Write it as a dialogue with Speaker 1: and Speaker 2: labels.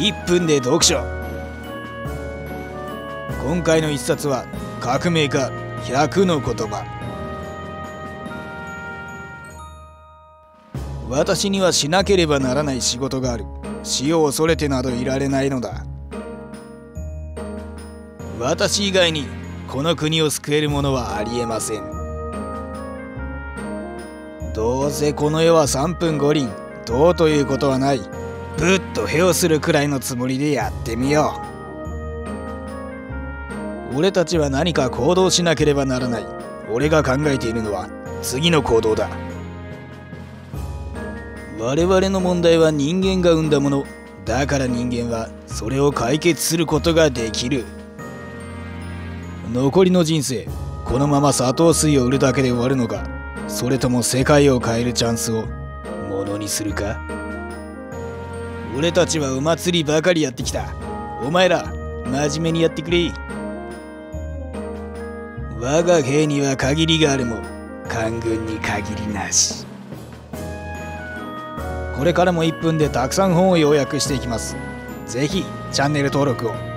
Speaker 1: 1分で読書。今回の一冊は革命家100の言葉。私にはしなければならない仕事がある。死を恐れてなどいられないのだ。私以外にこの国を救える者はありえません。どうせこの世は3分五輪どうということはない。ぶっとへをするくらいのつもりでやってみよう。俺たちは何か行動しなければならない。俺が考えているのは次の行動だ。我々の問題は人間が生んだもの。だから人間はそれを解決することができる。残りの人生このまま砂糖水を売るだけで終わるのかそれとも世界を変えるチャンスをものにするか？俺たちはお祭りばかりやってきた。お前ら真面目にやってくれ。我が兵には限りがあるも官軍に限りなし。これからも1分でたくさん本を要約していきます。ぜひチャンネル登録を。